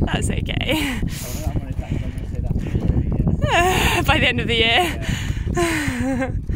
That's okay. By the end of the year.